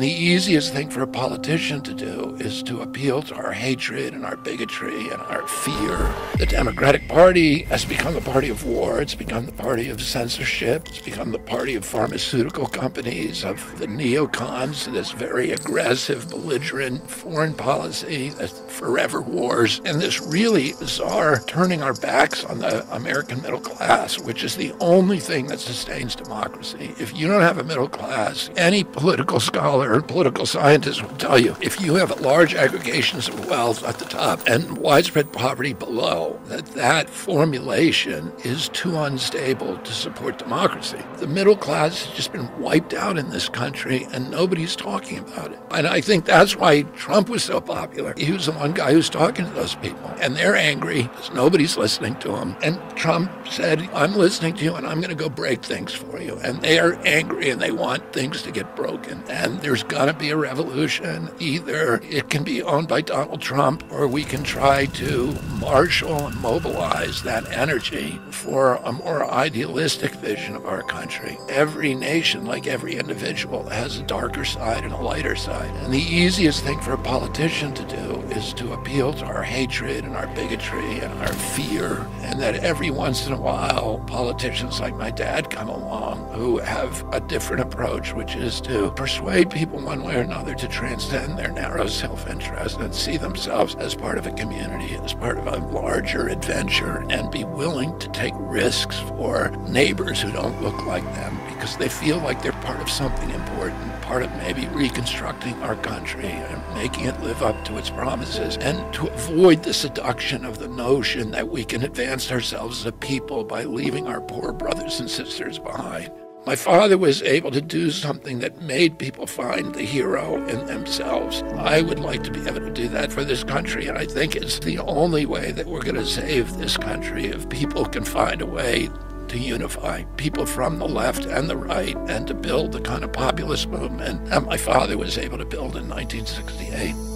And the easiest thing for a politician to do is to appeal to our hatred and our bigotry and our fear. The Democratic Party has become the party of war. It's become the party of censorship. It's become the party of pharmaceutical companies, of the neocons, this very aggressive, belligerent foreign policy, this forever wars, and this really bizarre turning our backs on the American middle class, which is the only thing that sustains democracy. If you don't have a middle class, any political scholar political scientists will tell you if you have large aggregations of wealth at the top and widespread poverty below, that that formulation is too unstable to support democracy. The middle class has just been wiped out in this country and nobody's talking about it. And I think that's why Trump was so popular. He was the one guy who's talking to those people. And they're angry because nobody's listening to him. And Trump said, I'm listening to you and I'm going to go break things for you. And they are angry and they want things to get broken. And there's going to be a revolution. Either it can be owned by Donald Trump or we can try to marshal and mobilize that energy for a more idealistic vision of our country. Every nation, like every individual, has a darker side and a lighter side. And the easiest thing for a politician to do is to appeal to our hatred and our bigotry and our fear. And that every once in a while, politicians like my dad come along who have a different approach, which is to persuade people one way or another to transcend their narrow self interest and see themselves as part of a community, as part of a larger adventure, and be willing to take risks for neighbors who don't look like them because they feel like they're part of something important, part of maybe reconstructing our country and making it live up to its promises, and to avoid the seduction of the notion that we can advance ourselves as a people by leaving our poor brothers and sisters behind. My father was able to do something that made people find the hero in themselves. I would like to be able to do that for this country, and I think it's the only way that we're going to save this country if people can find a way to unify people from the left and the right and to build the kind of populist movement that my father was able to build in 1968.